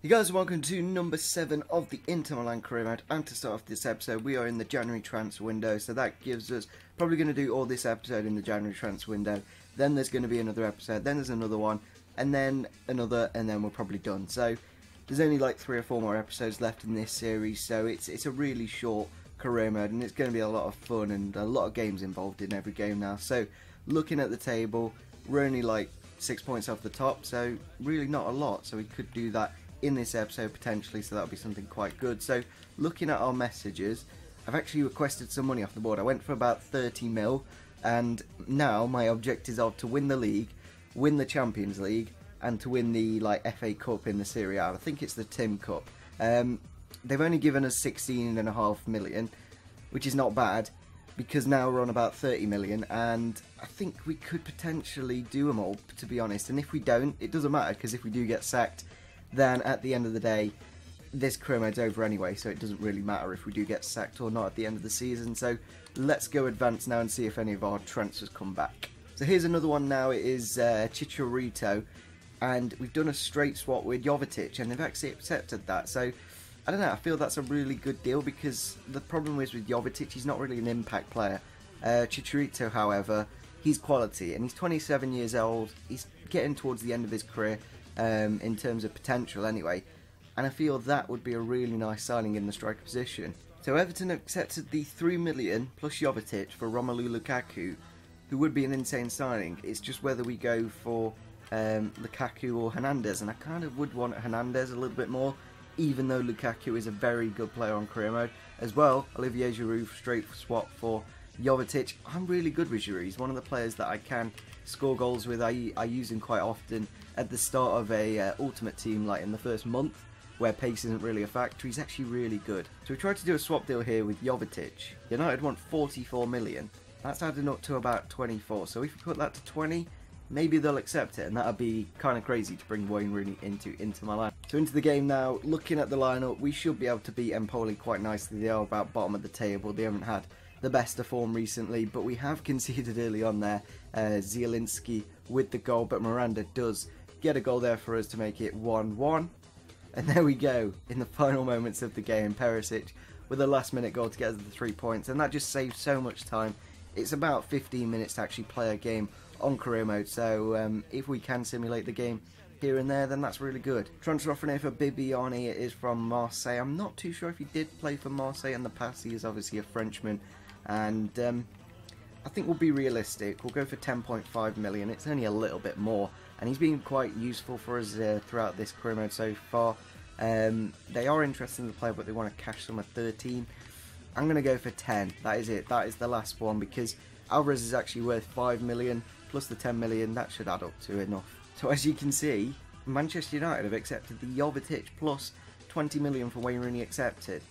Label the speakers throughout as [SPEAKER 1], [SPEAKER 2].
[SPEAKER 1] Hey guys, welcome to number 7 of the Inter Milan career mode and to start off this episode we are in the January transfer window so that gives us probably going to do all this episode in the January transfer window then there's going to be another episode then there's another one and then another and then we're probably done. So there's only like 3 or 4 more episodes left in this series so it's it's a really short career mode and it's going to be a lot of fun and a lot of games involved in every game now. So looking at the table we're only like 6 points off the top so really not a lot so we could do that in this episode potentially, so that'll be something quite good. So, looking at our messages, I've actually requested some money off the board. I went for about 30 mil, and now my objectives are to win the league, win the Champions League, and to win the like FA Cup in the Serie A. I think it's the Tim Cup. Um, they've only given us 16 and a half million, which is not bad because now we're on about 30 million and I think we could potentially do them all to be honest and if we don't it doesn't matter because if we do get sacked then at the end of the day, this career mode's over anyway, so it doesn't really matter if we do get sacked or not at the end of the season. So let's go advance now and see if any of our transfers come back. So here's another one now. It is uh, Chicharito, and we've done a straight swap with Jovetic, and they've actually accepted that. So I don't know. I feel that's a really good deal because the problem is with Jovetic, he's not really an impact player. Uh, Chicharito, however, he's quality, and he's 27 years old. He's getting towards the end of his career um, in terms of potential anyway. And I feel that would be a really nice signing in the striker position. So Everton accepted the 3 million plus Jovetic for Romelu Lukaku, who would be an insane signing. It's just whether we go for um, Lukaku or Hernandez, and I kind of would want Hernandez a little bit more, even though Lukaku is a very good player on career mode. As well, Olivier Giroud straight swap for Jovetic. I'm really good with Giroud. He's one of the players that I can score goals with. I, I use him quite often at the start of a uh, ultimate team, like in the first month, where pace isn't really a factor. He's actually really good. So we tried to do a swap deal here with Jovetic. United want 44 million. That's adding up to about 24. So if we put that to 20, maybe they'll accept it, and that'd be kind of crazy to bring Wayne Rooney into into Milan. So into the game now, looking at the lineup, we should be able to beat Empoli quite nicely. They are about bottom of the table. They haven't had the best of form recently, but we have conceded early on there. Uh, Zielinski with the goal, but Miranda does get a goal there for us to make it 1-1. And there we go, in the final moments of the game, Perisic with a last minute goal to get us the three points, and that just saves so much time. It's about 15 minutes to actually play a game on career mode, so um, if we can simulate the game here and there, then that's really good. Transfer offer here for Biabiany is from Marseille. I'm not too sure if he did play for Marseille in the past. He is obviously a Frenchman, and um, I think we'll be realistic. We'll go for 10.5 million. It's only a little bit more, and he's been quite useful for us uh, throughout this career mode so far. Um, they are interested in the player, but they want to cash them at 13. I'm going to go for 10. That is it. That is the last one because Alvarez is actually worth 5 million plus the 10 million. That should add up to enough. So as you can see, Manchester United have accepted the Jovetic plus 20 million for Wayne Rooney accepted.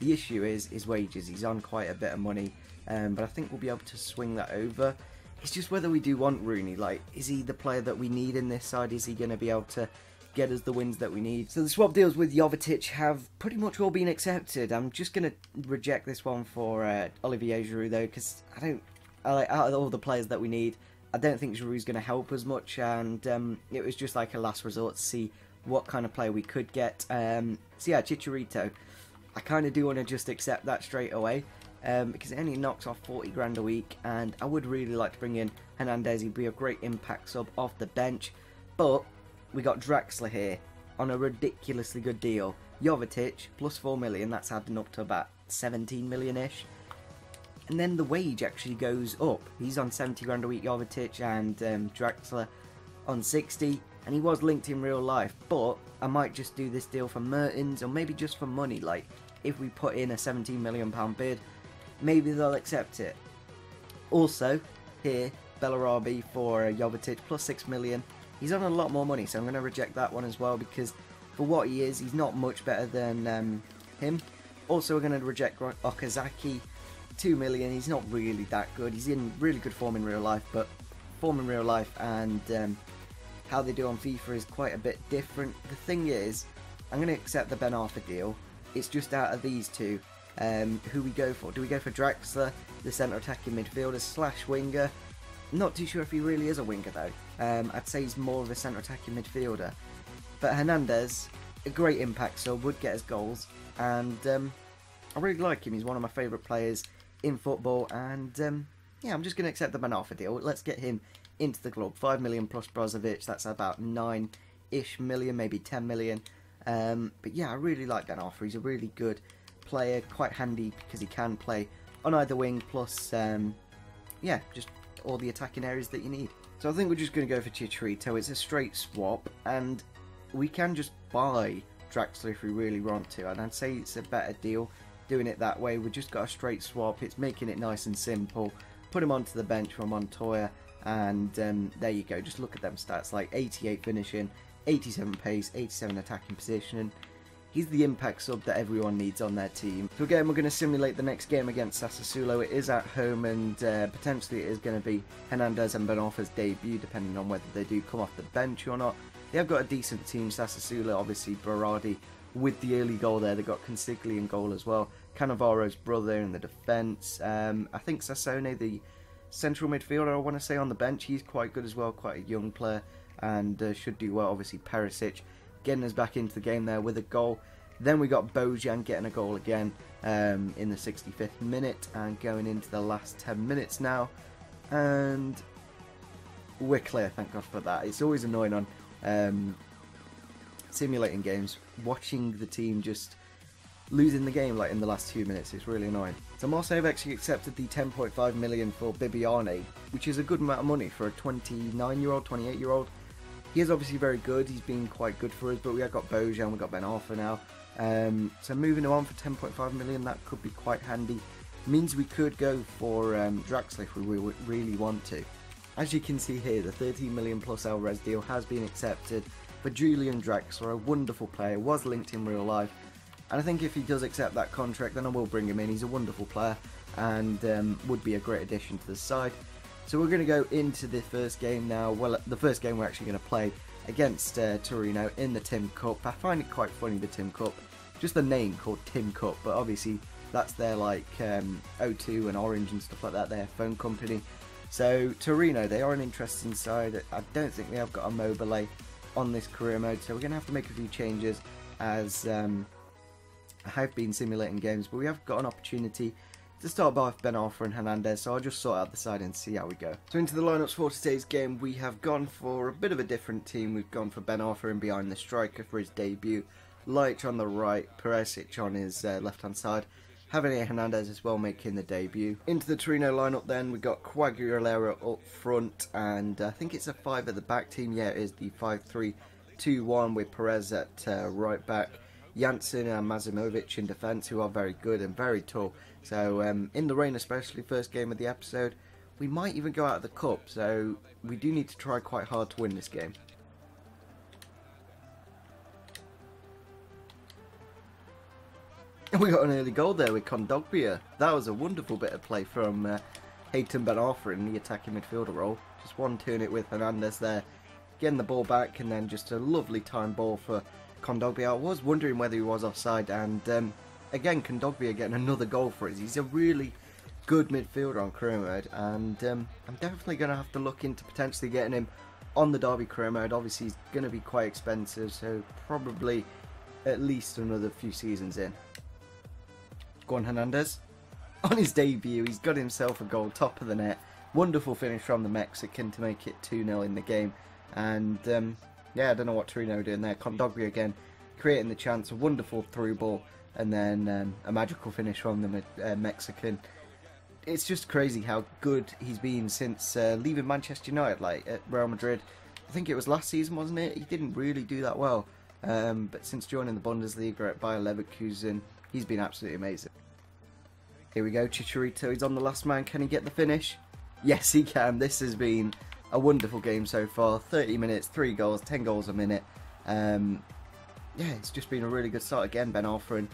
[SPEAKER 1] The issue is his wages. He's on quite a bit of money, um, but I think we'll be able to swing that over. It's just whether we do want Rooney. Like, is he the player that we need in this side? Is he going to be able to get us the wins that we need? So the swap deals with Jovetic have pretty much all been accepted. I'm just going to reject this one for uh, Olivier Giroud though, because I don't. out of all the players that we need, I don't think Giroud's going to help as much, and um, it was just like a last resort to see what kind of player we could get. Um, so yeah, Chicharito. I kind of do want to just accept that straight away um, because it only knocks off 40 grand a week and I would really like to bring in Hernandez, he'd be a great impact sub off the bench but we got Draxler here on a ridiculously good deal. Jovetic plus 4 million, that's adding up to about 17 million-ish. And then the wage actually goes up. He's on 70 grand a week, Jovetic, and um, Draxler on 60 and he was linked in real life but I might just do this deal for Mertens or maybe just for money like if we put in a 17 million pound bid maybe they'll accept it. Also here Bellarabi for Jovetic plus 6 million. He's on a lot more money so I'm going to reject that one as well because for what he is he's not much better than um, him. Also we're going to reject Okazaki 2 million. He's not really that good. He's in really good form in real life but form in real life and um, how they do on FIFA is quite a bit different. The thing is, I'm going to accept the Ben Arfa deal. It's just out of these two, um, who we go for. Do we go for Draxler, the centre attacking midfielder slash winger? Not too sure if he really is a winger though. Um, I'd say he's more of a centre attacking midfielder. But Hernandez, a great impact so would get his goals, and um, I really like him. He's one of my favourite players in football, and um, yeah, I'm just going to accept the Ben Arfa deal. Let's get him into the club. 5 million plus Brozovic, that's about 9 ish million, maybe 10 million. Um, but yeah, I really like Ben Arfa. He's a really good player, quite handy because he can play on either wing, plus, um, yeah, just all the attacking areas that you need. So I think we're just going to go for Chicharito. It's a straight swap, and we can just buy Draxler if we really want to. And I'd say it's a better deal doing it that way. We've just got a straight swap. It's making it nice and simple. Put him onto the bench for Montoya, and um, there you go. Just look at them stats, like 88 finishing, 87 pace, 87 attacking position. He's the impact sub that everyone needs on their team. So again, we're going to simulate the next game against Sassuolo. It is at home and uh, potentially it is going to be Hernandez and Ben Arfa's debut, depending on whether they do come off the bench or not. They have got a decent team. Sassuolo, obviously, Berardi with the early goal there. They've got Consigli in goal as well. Cannavaro's brother in the defence. Um, I think Sassone, the central midfielder, I want to say on the bench, he's quite good as well, quite a young player and uh, should do well. Obviously, Perisic getting us back into the game there with a goal. Then we got Bojan getting a goal again um, in the 65th minute and going into the last 10 minutes now. And we're clear, thank God for that. It's always annoying on um, simulating games, watching the team just losing the game like in the last few minutes. It's really annoying. So Marseille have actually accepted the 10.5 million for Biabiany, which is a good amount of money for a 29 year old, 28 year old. He is obviously very good. He's been quite good for us, but we have got Bojan, we've got Ben Arfa now. Um, so moving him on for 10.5 million, that could be quite handy. Means we could go for um, Draxler if we really want to. As you can see here, the 13 million plus Alvarez deal has been accepted for Julian Draxler, a wonderful player, was linked in real life. And I think if he does accept that contract, then I will bring him in. He's a wonderful player and um, would be a great addition to the side. So we're going to go into the first game now. Well, the first game we're actually going to play against uh, Torino in the Tim Cup. I find it quite funny, the Tim Cup. Just the name called Tim Cup, but obviously that's their like um, O2 and Orange and stuff like that, their phone company. So Torino, they are an interesting side. I don't think they have got a mobile on this career mode, so we're going to have to make a few changes as um, I have been simulating games, but we have got an opportunity to start by with Ben Arfa and Hernandez, so I'll just sort out the side and see how we go. So into the lineups for today's game, we have gone for a bit of a different team. We've gone for Ben Arfa in behind the striker for his debut, Leitch on the right, Perisic on his uh, left-hand side, Javier Hernandez as well making the debut. Into the Torino lineup then, we got Quagliarella up front, and I think it's a 5 at the back team. Yeah, it is the 5-3-2-1 with Perez at uh, right back. Jansson and Maksimovic in defence, who are very good and very tall. So um, in the rain, especially first game of the episode, we might even go out of the cup. So we do need to try quite hard to win this game. We got an early goal there with Kondogbia. That was a wonderful bit of play from uh, Hatem Ben Arfa in the attacking midfielder role. Just one turn it with Hernandez there, getting the ball back, and then just a lovely time ball for Kondogbia. I was wondering whether he was offside, and um, again, Kondogbia getting another goal for us. He's a really good midfielder on career mode, and um, I'm definitely going to have to look into potentially getting him on the Derby career mode. Obviously, he's going to be quite expensive, so probably at least another few seasons in. On, Hernandez. On his debut, he's got himself a goal, top of the net. Wonderful finish from the Mexican to make it 2 0 in the game. And um, yeah, I don't know what Torino doing there. Kondogbia again creating the chance, a wonderful through ball, and then um, a magical finish from the uh, Mexican. It's just crazy how good he's been since uh, leaving Manchester United, like at Real Madrid. I think it was last season, wasn't it? He didn't really do that well, um, but since joining the Bundesliga at Bayer Leverkusen, he's been absolutely amazing. Here we go, Chicharito. He's on the last man. Can he get the finish? Yes, he can. This has been a wonderful game so far. 30 minutes, 3 goals, 10 goals a minute. Um, yeah, it's just been a really good start again. Ben and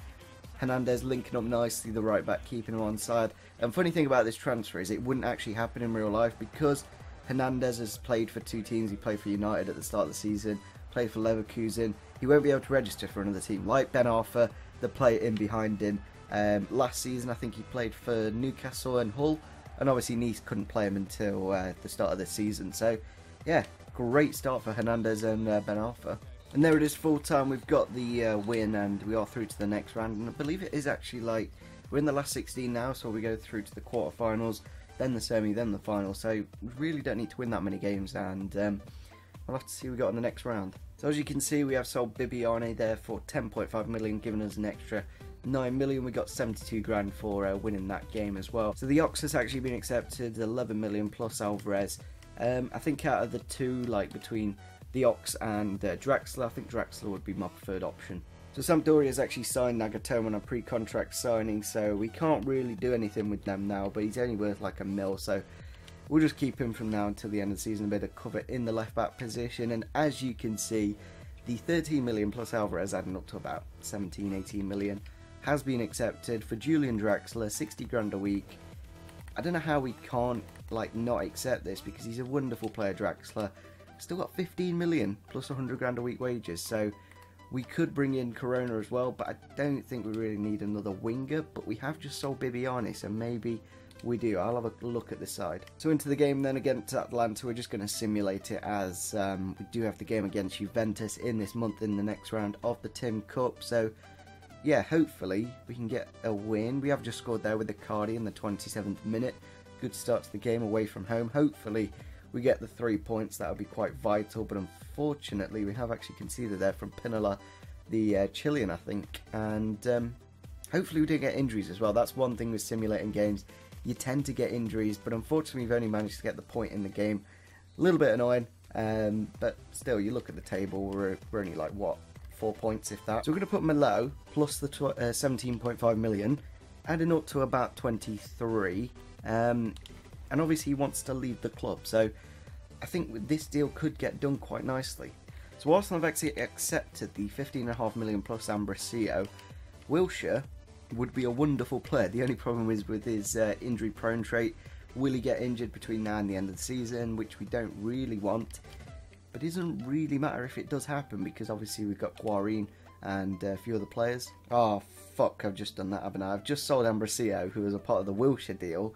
[SPEAKER 1] Hernandez linking up nicely, the right back keeping him on side. And funny thing about this transfer is it wouldn't actually happen in real life because Hernandez has played for two teams. He played for United at the start of the season, played for Leverkusen. He won't be able to register for another team like Ben Arfa, the player in behind him. Um, last season, I think he played for Newcastle and Hull and obviously Nice couldn't play him until uh, the start of the season. So, yeah, great start for Hernandez and uh, Ben Arfa. And there it is, full time. We've got the uh, win, and we are through to the next round. And I believe it is actually like we're in the last 16 now, so we go through to the quarterfinals, then the semi, then the final. So we really don't need to win that many games, and um, we'll have to see what we got in the next round. So as you can see, we have sold Biabiany there for 10.5 million, giving us an extra 9 million. We got 72 grand for uh, winning that game as well. So the Ox has actually been accepted, 11 million plus Alvarez. Um, I think out of the two, like between the Ox and uh, Draxler. I think Draxler would be my preferred option. So Sampdoria has actually signed Nagatomo on a pre-contract signing, so we can't really do anything with them now, but he's only worth like a mil, so we'll just keep him from now until the end of the season, a bit of cover in the left back position, and as you can see, the 13 million plus Alvarez adding up to about 17, 18 million has been accepted for Julian Draxler, 60 grand a week. I don't know how we can't like not accept this because he's a wonderful player, Draxler. Still got 15 million plus 100 grand a week wages, so we could bring in Corona as well, but I don't think we really need another winger. But we have just sold Biabiany, so maybe we do. I'll have a look at the side. So into the game then against Atalanta, we're just going to simulate it as um, we do have the game against Juventus in this month in the next round of the Tim Cup. So yeah, hopefully we can get a win. We have just scored there with the Cardi in the 27th minute. Good start to the game away from home. Hopefully we get the three points. That would be quite vital, but unfortunately, we have actually conceded there from Pinilla, the uh, Chilean, I think, and um, hopefully we don't get injuries as well. That's one thing with simulating games. You tend to get injuries, but unfortunately, we've only managed to get the point in the game. A little bit annoying, um, but still, you look at the table, we're, we're only like, what, four points if that. So we're going to put Melo plus the uh, 17.5 million, adding up to about 23. Um, and obviously he wants to leave the club. So I think this deal could get done quite nicely. So Arsenal have actually accepted the 15.5 million plus Ambrosio. Wilshere would be a wonderful player. The only problem is with his uh, injury prone trait. Will he get injured between now and the end of the season, which we don't really want. But it doesn't really matter if it does happen because obviously we've got Guarin and a few other players. Oh, fuck, I've just done that, haven't I? I've just sold Ambrosio, who was a part of the Wilshere deal,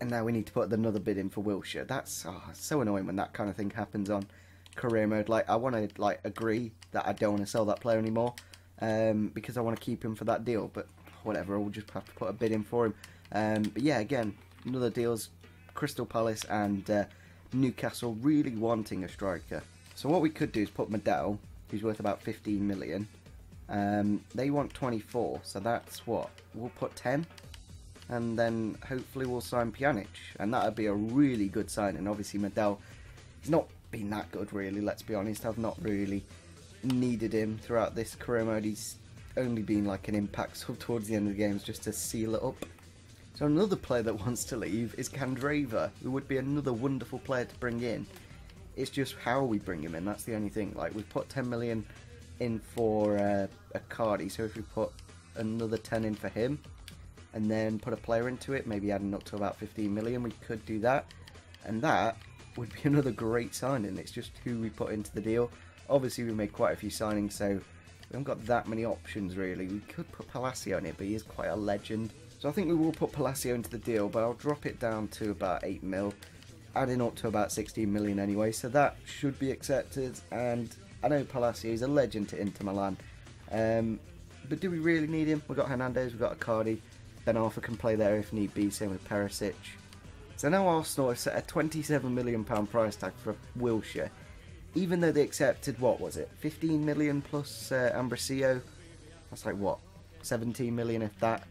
[SPEAKER 1] and now we need to put another bid in for Wilshere. That's oh, so annoying when that kind of thing happens on career mode. Like I want to like agree that I don't want to sell that player anymore um, because I want to keep him for that deal. But whatever, we'll just have to put a bid in for him. Um, but yeah, again, another deals. Crystal Palace and uh, Newcastle really wanting a striker. So what we could do is put Medel, who's worth about 15 million. Um, they want 24, so that's what we'll put 10 and then hopefully we'll sign Pjanic, and that would be a really good signing. Obviously, Medel, he's not been that good really. Let's be honest, I've not really needed him throughout this career mode. He's only been like an impact sub towards the end of the games just to seal it up. So another player that wants to leave is Candreva, who would be another wonderful player to bring in. It's just how we bring him in. That's the only thing. Like we've put 10 million in for uh, Icardi, so if we put another 10 in for him, and then put a player into it, maybe adding up to about 15 million, we could do that. And that would be another great signing. It's just who we put into the deal. Obviously, we made quite a few signings, so we haven't got that many options really. We could put Palacio in it, but he is quite a legend. So I think we will put Palacio into the deal, but I'll drop it down to about 8 mil, adding up to about 16 million anyway, so that should be accepted. And I know Palacio is a legend to Inter Milan, um, but do we really need him? We've got Hernandez, we've got Icardi, Ben Arfa can play there if need be, same with Perisic. So now Arsenal have set a £27 million price tag for Wilshere, even though they accepted, what was it, 15 million plus uh, Ambrosio? That's like what, 17 million if that.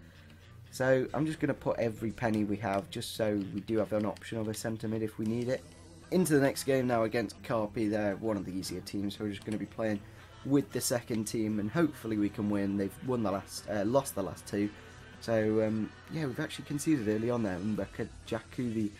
[SPEAKER 1] So I'm just going to put every penny we have just so we do have an option of a centre mid if we need it. Into the next game now against Carpi, they're one of the easier teams, so we're just going to be playing with the second team and hopefully we can win. They've won the last, uh, lost the last two, so um, yeah, we've actually conceded early on there. Mbeka Jaku, the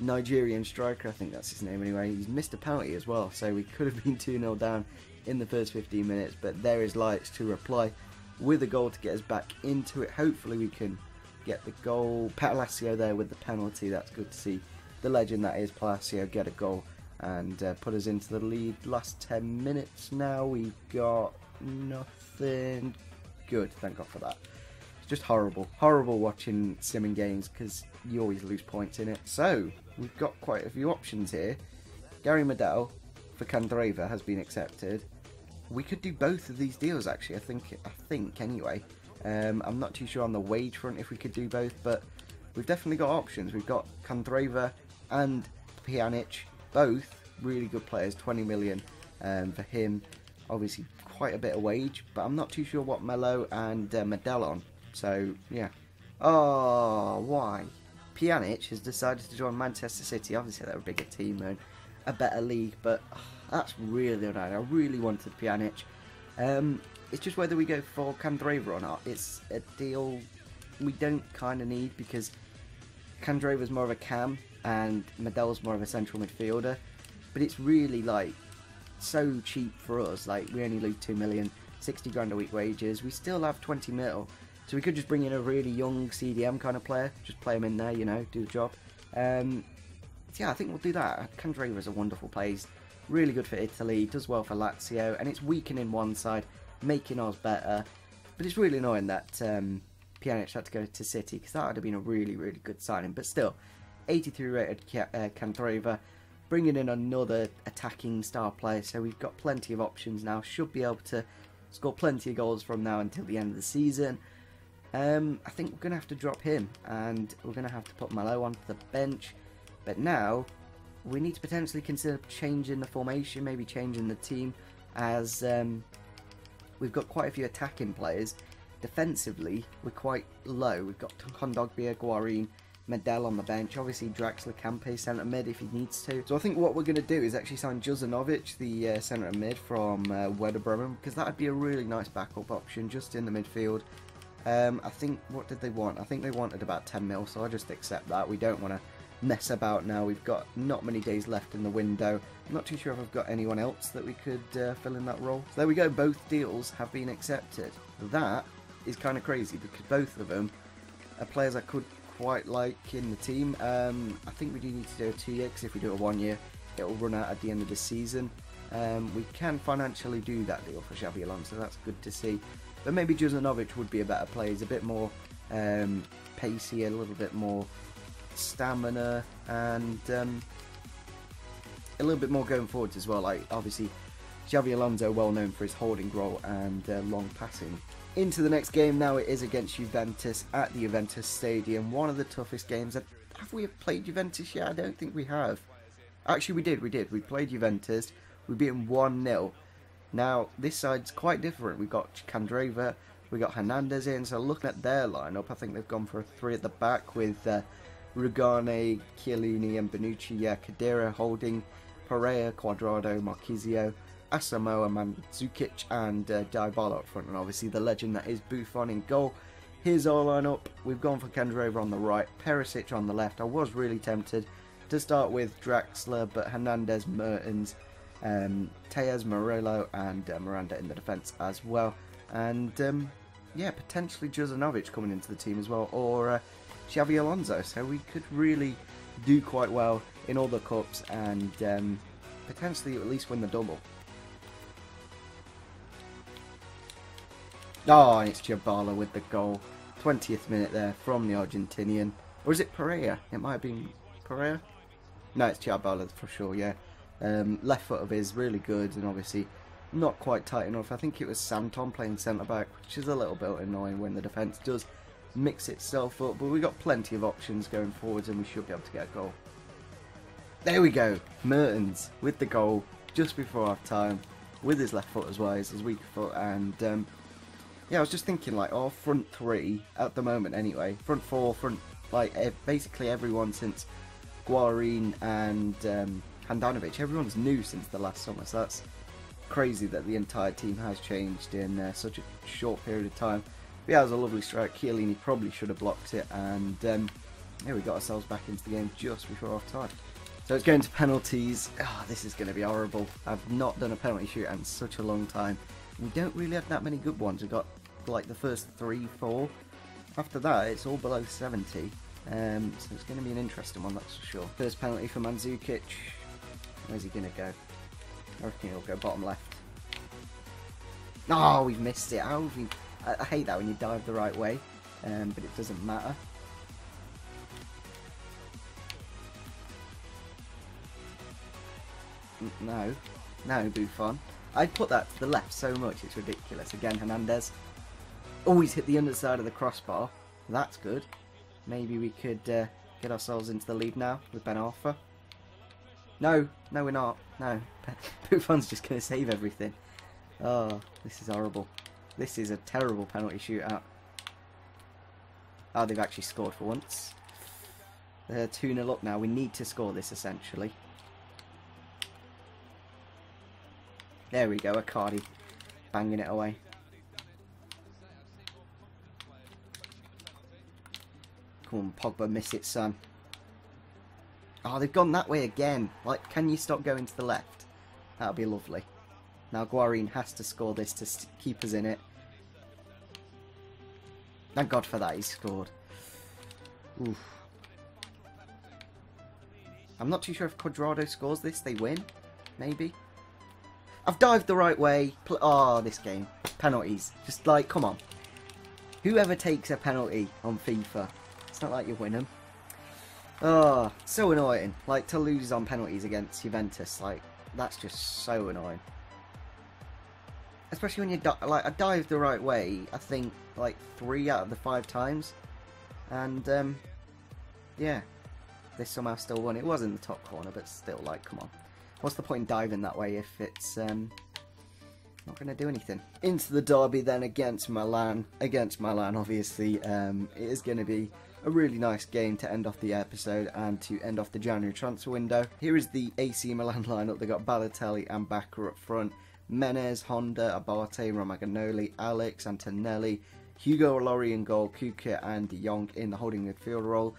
[SPEAKER 1] Nigerian striker, I think that's his name anyway. He's missed a penalty as well, so we could have been 2 0 down in the first 15 minutes. But there is lights to reply with a goal to get us back into it. Hopefully, we can get the goal. Palacio there with the penalty. That's good to see. The legend that is Palacio get a goal and uh, put us into the lead. Last 10 minutes now, we've got nothing. Good, thank God for that just horrible. Horrible watching simming games because you always lose points in it. So, we've got quite a few options here. Gary Medel for Candreva has been accepted. we could do both of these deals actually. I think. I think anyway. Um, I'm not too sure on the wage front if we could do both, but we've definitely got options. We've got Candreva and Pjanic, both really good players. 20 million um, for him. Obviously, quite a bit of wage, but I'm not too sure what Melo and uh, Medellon. So yeah. Oh, why? Pjanic has decided to join Manchester City. Obviously, they're a bigger team and a better league, but oh, that's really annoying. I really wanted Pjanic. Um, it's just whether we go for Candreva or not. It's a deal we don't kind of need because Candreva's more of a cam and Medel's more of a central midfielder. But it's really like so cheap for us. Like we only lose two million, 60 grand a week wages. We still have 20 mil. So we could just bring in a really young CDM kind of player, just play him in there, you know, do the job. Um, yeah, I think we'll do that. Candreva is a wonderful player. He's really good for Italy, does well for Lazio, and it's weakening one side, making ours better. But it's really annoying that um, Pjanic had to go to City because that would have been a really, really good signing. But still, 83 rated uh, bringing in another attacking star player. So we've got plenty of options now. Should be able to score plenty of goals from now until the end of the season. Um, I think we're going to have to drop him and we're going to have to put Melo onto the bench. But now we need to potentially consider changing the formation, maybe changing the team as um, we've got quite a few attacking players. Defensively, we're quite low. We've got Kondogbia, Guarin, Medel on the bench. Obviously, Draxler can play centre mid if he needs to. So I think what we're going to do is actually sign Junuzovic, the uh, centre mid from uh, Werder Bremen, because that would be a really nice backup option just in the midfield. Um, I think, what did they want? I think they wanted about 10 mil, so I just accept that. We don't want to mess about now. We've got not many days left in the window. I'm not too sure if I've got anyone else that we could uh, fill in that role. So there we go, both deals have been accepted. That is kind of crazy because both of them are players I could quite like in the team. Um, I think we do need to do a two year because if we do a one year, it will run out at the end of the season. Um, we can financially do that deal for Xabi Alonso, that's good to see. But maybe Junuzovic would be a better player. He's a bit more um, pacey, a little bit more stamina, and um, a little bit more going forwards as well. Like obviously, Xabi Alonso well known for his holding role and uh, long passing. Into the next game now. It is against Juventus at the Juventus Stadium. One of the toughest games. Have we played Juventus yet? I don't think we have. Actually, we did. We did. We played Juventus. We beat them one 0 Now this side's quite different. We've got Candreva. We got Hernandez in. So looking at their lineup, I think they've gone for a three at the back with. Uh, Rugani, Chiellini and Bonucci, yeah, Khedira holding, Pereyra, Cuadrado, Marchisio, Asamoah, Mandzukic and uh, Dybala up front, and obviously the legend that is Buffon in goal. Here's our lineup. We've gone for Candreva on the right, Perisic on the left. I was really tempted to start with Draxler, but Hernandez, Mertens, um, Tejas, Murillo, and uh, Miranda in the defence as well. And um, yeah, potentially Junuzovic coming into the team as well, or uh, Xabi Alonso. So we could really do quite well in all the cups and um, potentially at least win the double. Oh, and it's Dybala with the goal. 20th minute there from the Argentinian. Or is it Pereyra? It might have been Pereyra. No, it's Dybala for sure, yeah. Um, left foot of his, really good, and obviously not quite tight enough. I think it was Santon playing centre back, which is a little bit annoying when the defence does mix itself up, but we've got plenty of options going forwards and we should be able to get a goal. There we go, Mertens with the goal just before half time, with his left foot as well as his weak foot, and um, yeah, I was just thinking like our front three at the moment anyway, front four, front like basically everyone since Guarin and um, Handanovic, everyone's new since the last summer, so that's crazy that the entire team has changed in uh, such a short period of time. But yeah, it was a lovely strike. Chiellini probably should have blocked it, and um, yeah, we got ourselves back into the game just before half time. So it's going to penalties. Oh, this is going to be horrible. I've not done a penalty shoot in such a long time. We don't really have that many good ones. We've got like the first three, four. After that, it's all below 70. Um, so it's going to be an interesting one, that's for sure. First penalty for Mandzukic. Where's he going to go? I reckon he'll go bottom left. Oh, we've missed it. How have we... I, I hate that when you dive the right way, um, but it doesn't matter. No, no, Buffon. I'd put that to the left so much, it's ridiculous. Again, Hernandez. Always hit the underside of the crossbar. That's good. Maybe we could uh, get ourselves into the lead now with Ben Arfa. No, no we're not. No. Buffon's just going to save everything. Oh, this is horrible. This is a terrible penalty shootout. Oh, they've actually scored for once. They're 2-0 up now. We need to score this, essentially. There we go, Icardi. Banging it away. Come on, Pogba, miss it, son. Oh, they've gone that way again. Like, can you stop going to the left? That would be lovely. Now Guarin has to score this to keep us in it. Thank God for that, he scored. Oof. I'm not too sure if Cuadrado scores this, they win. Maybe. I've dived the right way. Oh, this game. Penalties. Just like, come on. Whoever takes a penalty on FIFA, it's not like you win them. Oh, so annoying. Like, to lose on penalties against Juventus, like, that's just so annoying. Especially when you, like, I dived the right way, I think, like, three out of the five times. And, um, yeah, they somehow still won. It was in the top corner, but still, like, come on. What's the point in diving that way if it's um, not going to do anything? Into the derby then against Milan. Against Milan, obviously. Um, it is going to be a really nice game to end off the episode and to end off the January transfer window. Here is the AC Milan lineup. They got Balotelli and Bacca up front. Menez, Honda, Abate, Romagnoli, Alex, Antonelli, Hugo Lloris in goal, Kucka and De Jong in the holding midfield role.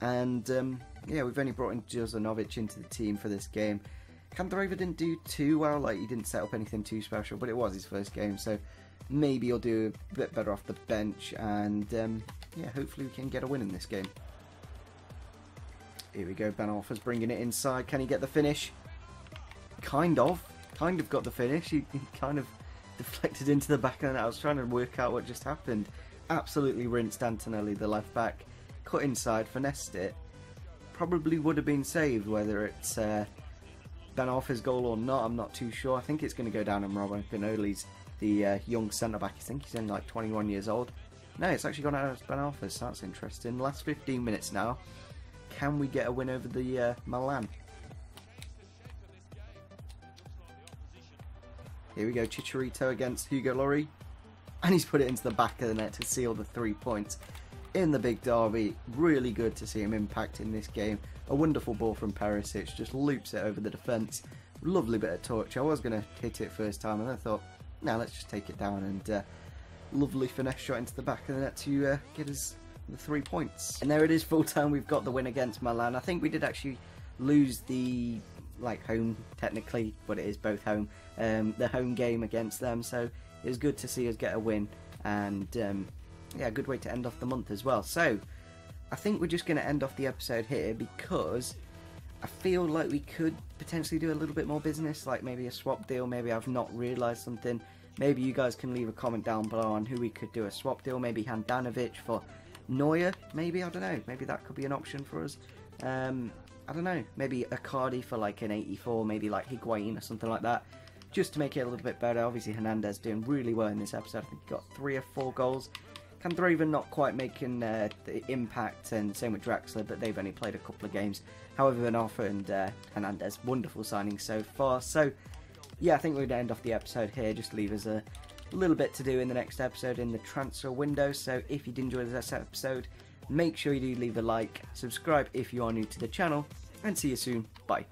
[SPEAKER 1] And um, yeah, we've only brought in Junuzovic into the team for this game. Candreva didn't do too well, like he didn't set up anything too special, but it was his first game, so maybe he'll do a bit better off the bench, and um, yeah, hopefully we can get a win in this game. Here we go, Ben Arfa's bringing it inside. Can he get the finish? Kind of. Kind of got the finish. He, he kind of deflected into the back net. I was trying to work out what just happened. Absolutely rinsed Antonelli, the left back. Cut inside, finessed it. Probably would have been saved, whether it's... Uh, Ben goal or not, I'm not too sure. I think it's going to go down on Romagnoli's the uh, young centre back. I think he's in like 21 years old. No, it's actually gone out of Ben Arfa's, so that's interesting. Last 15 minutes now. Can we get a win over the uh, Milan? Here we go, Chicharito against Hugo Lloris. And he's put it into the back of the net to seal the three points in the big derby. Really good to see him impact in this game. A wonderful ball from Perisic, just loops it over the defence. Lovely bit of touch. I was going to hit it first time and I thought, now let's just take it down and uh, lovely finesse shot into the back of the net to uh, get us the three points. And there it is, full time. We've got the win against Milan. I think we did actually lose the like home technically, but it is both home. Um, the home game against them, so it was good to see us get a win and um, yeah, good way to end off the month as well. So, I think we're just going to end off the episode here because I feel like we could potentially do a little bit more business, like maybe a swap deal. Maybe I've not realised something. Maybe you guys can leave a comment down below on who we could do a swap deal. Maybe Handanovic for Neuer. Maybe I don't know. Maybe that could be an option for us. Um, I don't know. Maybe Icardi for like an 84. Maybe like Higuain or something like that. Just to make it a little bit better. Obviously Hernandez doing really well in this episode. I think he got three or four goals. Candreva not quite making uh, the impact, and same with Draxler, but they've only played a couple of games. However, Arfa and uh, Hernandez, wonderful signings so far. So, yeah, I think we're going to end off the episode here. Just leave us a little bit to do in the next episode in the transfer window. So, if you did enjoy this episode, make sure you do leave a like, subscribe if you are new to the channel, and see you soon. Bye.